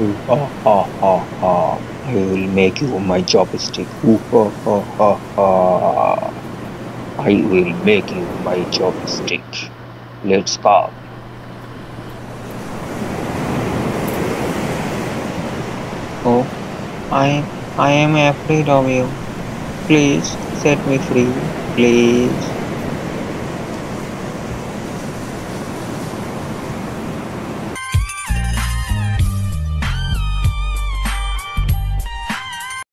Ooh, ha ha ha ha. I will make you my chopstick. Ooh, ha ha ha ha. I will make you my chopstick. Let's go. Oh, I I am afraid of you. Please set me free. Please.